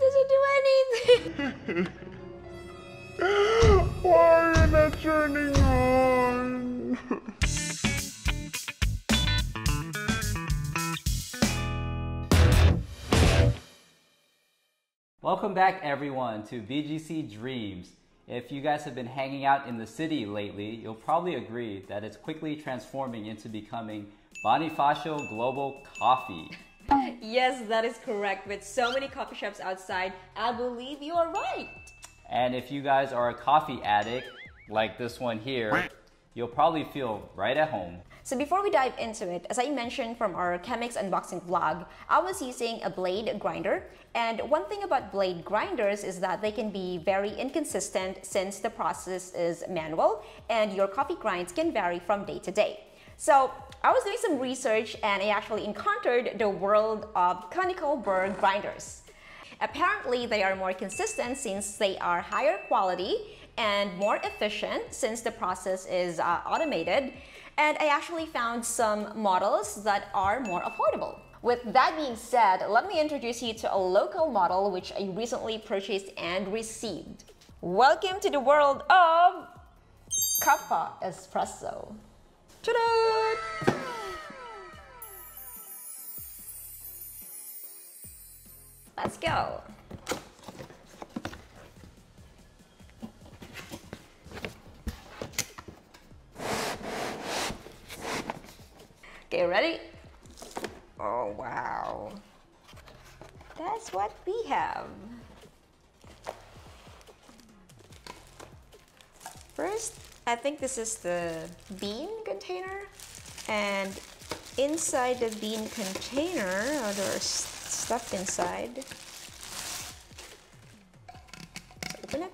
It doesn't do anything. Why are you not turning on? Welcome back, everyone, to BGC Dreams. If you guys have been hanging out in the city lately, you'll probably agree that it's quickly transforming into becoming Bonifacio Global Coffee. yes, that is correct. With so many coffee shops outside, I believe you are right. And if you guys are a coffee addict, like this one here, you'll probably feel right at home. So before we dive into it, as I mentioned from our Chemex unboxing vlog, I was using a blade grinder. And one thing about blade grinders is that they can be very inconsistent since the process is manual and your coffee grinds can vary from day to day. So I was doing some research and I actually encountered the world of conical burr grinders. Apparently, they are more consistent since they are higher quality and more efficient since the process is uh, automated. And I actually found some models that are more affordable. With that being said, let me introduce you to a local model which I recently purchased and received. Welcome to the world of Cuppa Espresso. Ta-da! Let's go. Okay, ready? Oh, wow. That's what we have. First, I think this is the bean container. And inside the bean container, oh, there's stuff inside. Open it.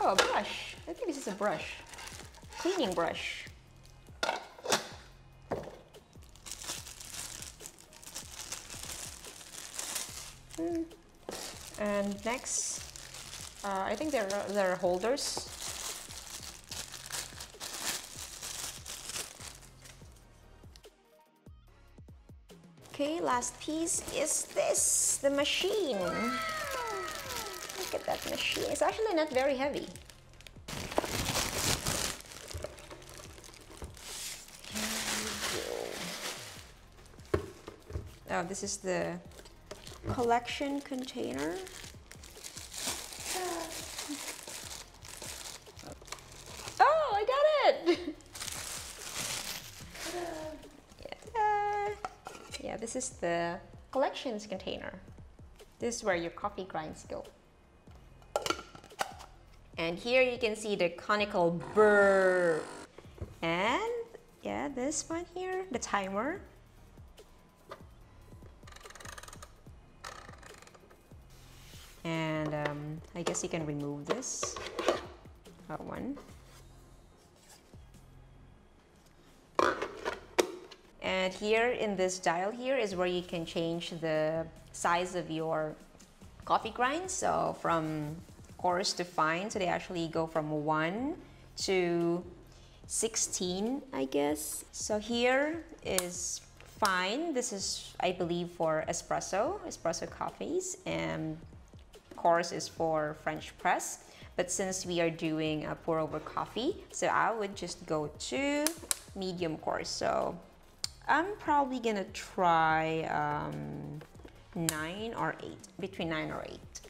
Oh, a brush. I think this is a brush. Cleaning brush. Hmm. And next, uh, I think there are, there are holders. Okay, last piece is this, the machine. Look at that machine. It's actually not very heavy. Oh, this is the collection container. Oh, I got it! yeah. yeah, this is the collections container. This is where your coffee grinds go. And here you can see the conical burr. And yeah, this one here, the timer. And um, I guess you can remove this. That one. And here in this dial here is where you can change the size of your coffee grind. So from coarse to fine, so they actually go from 1 to 16, I guess. So here is fine. This is, I believe, for espresso, espresso coffees. And coarse is for French press. But since we are doing a pour over coffee, so I would just go to medium coarse. So I'm probably gonna try um, nine or eight, between nine or eight.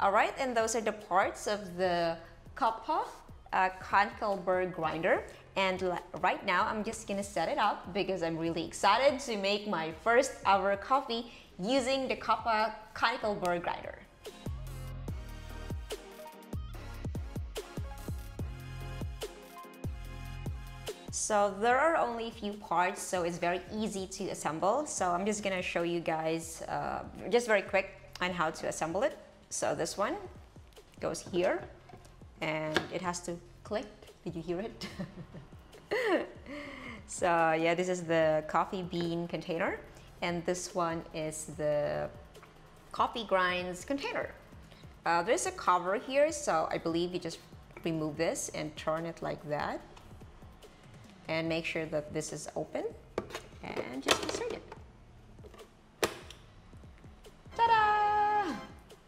All right, and those are the parts of the Cuppa uh, conical burr grinder. And right now, I'm just gonna set it up because I'm really excited to make my first ever coffee using the Cuppa conical burr grinder. So there are only a few parts, so it's very easy to assemble. So I'm just gonna show you guys uh, just very quick on how to assemble it. So this one goes here and it has to click. Did you hear it? so yeah, this is the coffee bean container and this one is the coffee grinds container. Uh, there's a cover here, so I believe you just remove this and turn it like that and make sure that this is open and just insert it. Ta-da!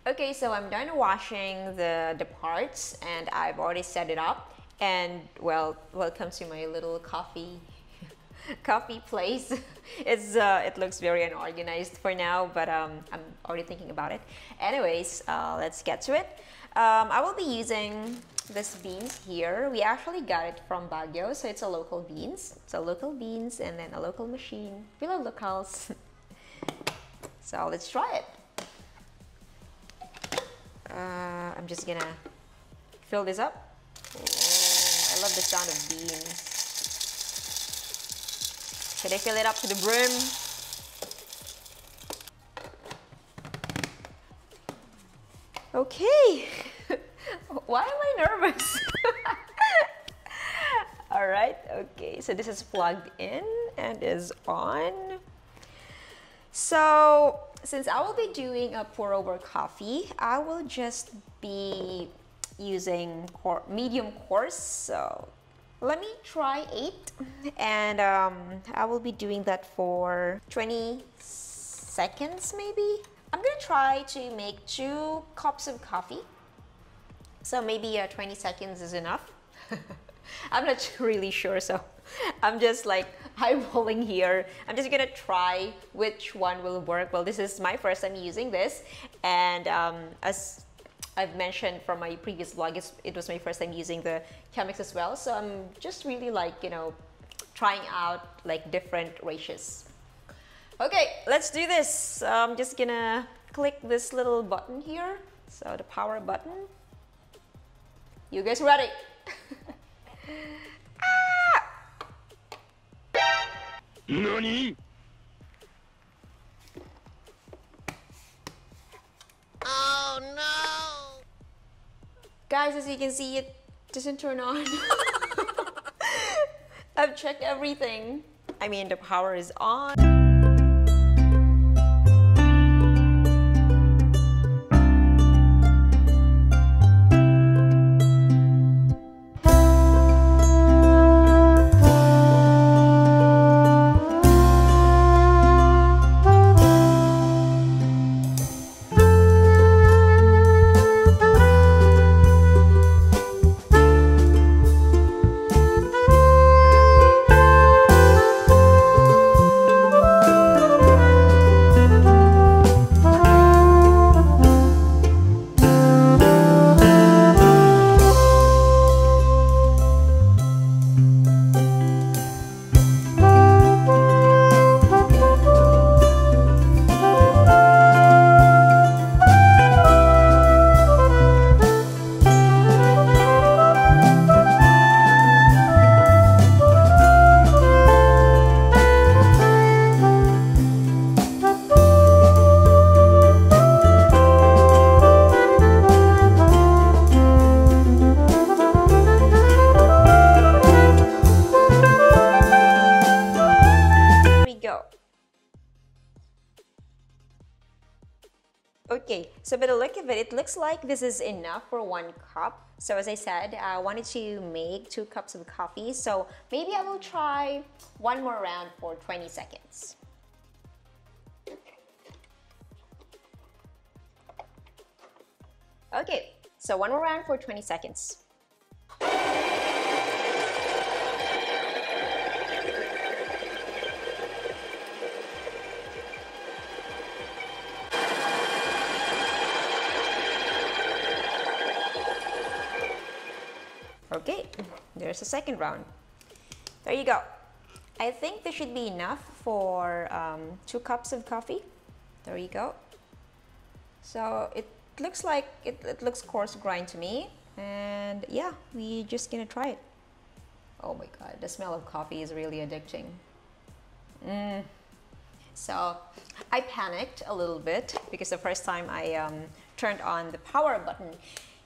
Okay, so I'm done washing the, the parts and I've already set it up. And well, welcome to my little coffee coffee place. it's uh, It looks very unorganized for now, but um, I'm already thinking about it. Anyways, uh, let's get to it. Um, I will be using this beans here. We actually got it from Baguio, so it's a local beans. So local beans and then a local machine. We love locals. so let's try it. Uh, I'm just gonna fill this up. Oh, I love the sound of beans. Should I fill it up to the brim? Okay. Why am I nervous? All right, okay, so this is plugged in and is on. So since I will be doing a pour over coffee, I will just be using medium coarse. So let me try eight and um, I will be doing that for 20 seconds maybe. I'm gonna try to make two cups of coffee. So maybe uh, 20 seconds is enough. I'm not really sure, so I'm just like eyeballing here. I'm just gonna try which one will work. Well, this is my first time using this, and um, as I've mentioned from my previous vlog, it was my first time using the Chemex as well. So I'm just really like, you know, trying out like different ratios. Okay, let's do this. I'm just gonna click this little button here. So the power button. You guys ready? Ah! NANI? Oh no! Guys, as you can see, it doesn't turn on. I've checked everything. I mean, the power is on. Looks like this is enough for one cup. So as I said, I wanted to make two cups of coffee. So maybe I will try one more round for 20 seconds. Okay, so one more round for 20 seconds. There's a second round. There you go. I think this should be enough for um, two cups of coffee. There you go. So it looks like, it, it looks coarse grind to me. And yeah, we just gonna try it. Oh my god, the smell of coffee is really addicting. Mm. So I panicked a little bit because the first time I um, turned on the power button,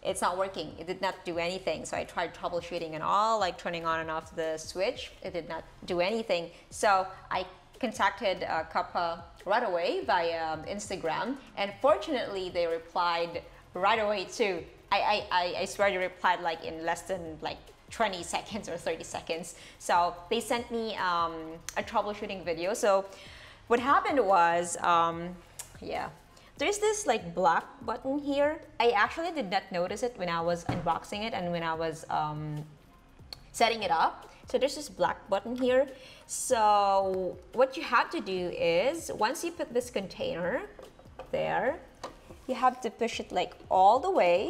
it's not working. It did not do anything. So I tried troubleshooting and all, like turning on and off the switch. It did not do anything. So I contacted uh, Cuppa right away via um, Instagram, and fortunately they replied right away too. I, I, I swear they replied like in less than like 20 seconds or 30 seconds. So they sent me um, a troubleshooting video. So what happened was, um, yeah, there's this like black button here. I actually did not notice it when I was unboxing it and when I was um, setting it up. So there's this black button here. So what you have to do is once you put this container there, you have to push it like all the way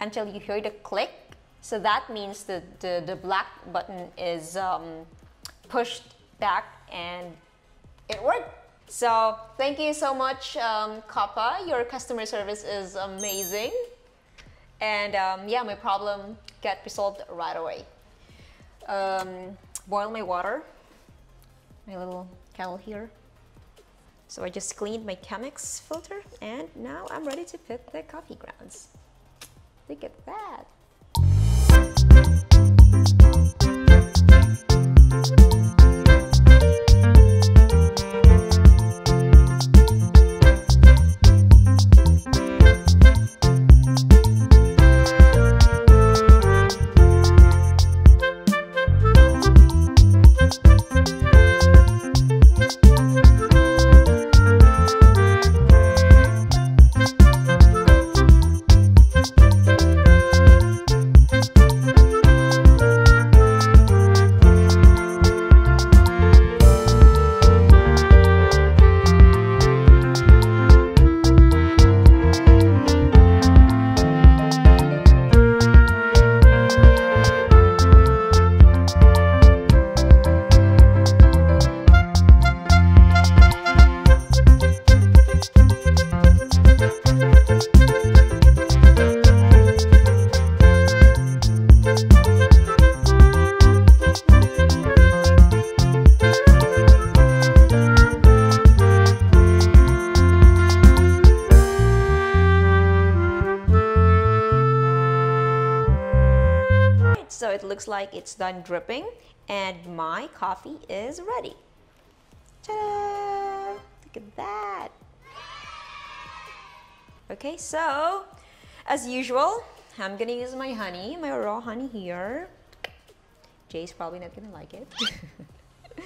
until you hear the click. So that means the, the, the black button is um, pushed back and it worked. So thank you so much, um, Cuppa. Your customer service is amazing. And um, yeah, my problem got resolved right away. Um, boil my water, my little kettle here. So I just cleaned my Chemex filter and now I'm ready to put the coffee grounds. Look at that. So it's done dripping and my coffee is ready. Ta-da! Look at that. Okay, so as usual, I'm gonna use my honey, my raw honey here. Jay's probably not gonna like it.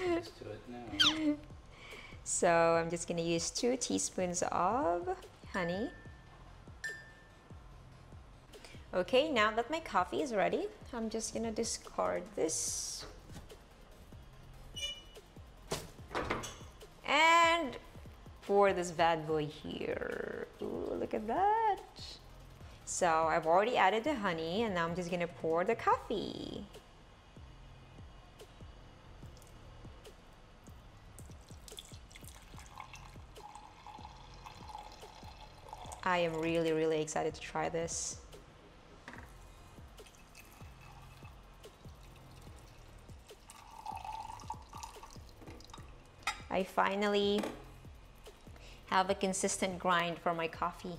Let's do it now. so I'm just gonna use two teaspoons of honey. Okay, now that my coffee is ready, I'm just gonna discard this. And pour this bad boy here. Ooh, look at that. So I've already added the honey and now I'm just gonna pour the coffee. I am really, really excited to try this. I finally have a consistent grind for my coffee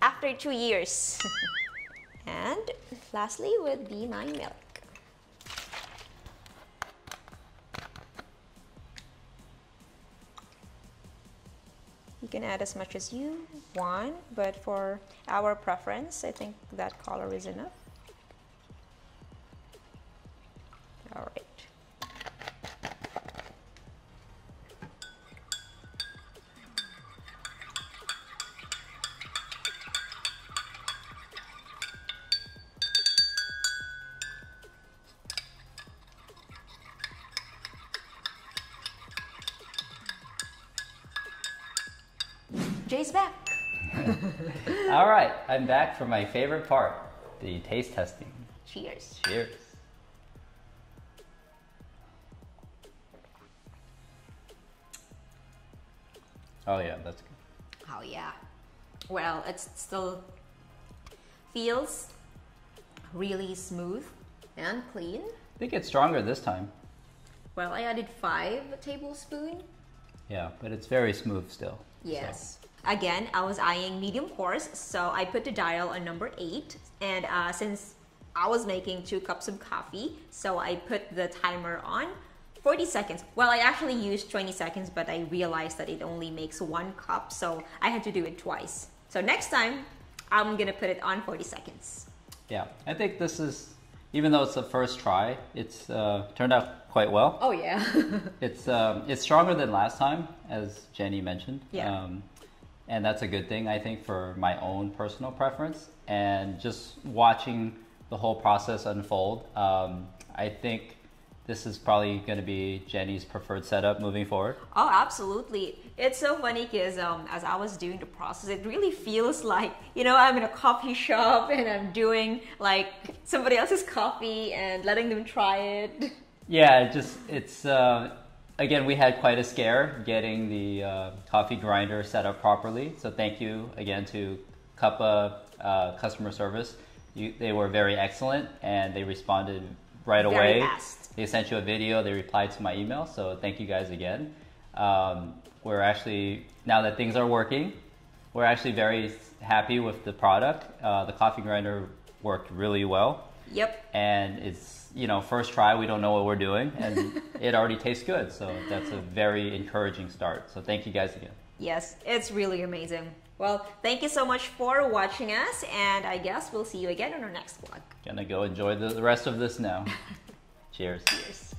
after two years. and lastly would be my milk. You can add as much as you want, but for our preference, I think that color is enough. Jay's back. All right, I'm back for my favorite part, the taste testing. Cheers. Cheers. Oh yeah, that's good. Oh yeah. Well, it still feels really smooth and clean. I think it's stronger this time. Well, I added five tablespoons. Yeah, but it's very smooth still. Yes. Again, I was eyeing medium coarse, so I put the dial on number eight. And uh, since I was making two cups of coffee, so I put the timer on 40 seconds. Well, I actually used 20 seconds, but I realized that it only makes one cup, so I had to do it twice. So next time, I'm gonna put it on 40 seconds. Yeah, I think this is, even though it's the first try, it's uh, turned out quite well. Oh yeah. It's um, it's stronger than last time, as Jenny mentioned. Yeah. Um, and that's a good thing I think for my own personal preference. And just watching the whole process unfold, um, I think this is probably going to be Jenny's preferred setup moving forward. Oh, absolutely. It's so funny because um, as I was doing the process, it really feels like, you know, I'm in a coffee shop and I'm doing like somebody else's coffee and letting them try it. Yeah, it just, it's, uh, again, we had quite a scare getting the uh, coffee grinder set up properly. So thank you again to Cuppa uh, customer service. You, they were very excellent and they responded right Very away. fast. They sent you a video, they replied to my email, so thank you guys again. Um, we're actually, now that things are working, we're actually very happy with the product. Uh, the coffee grinder worked really well, Yep. and it's, you know, first try, we don't know what we're doing, and it already tastes good, so that's a very encouraging start. So thank you guys again. Yes, it's really amazing. Well, thank you so much for watching us, and I guess we'll see you again on our next vlog. Gonna go enjoy the, the rest of this now. Cheers. Cheers.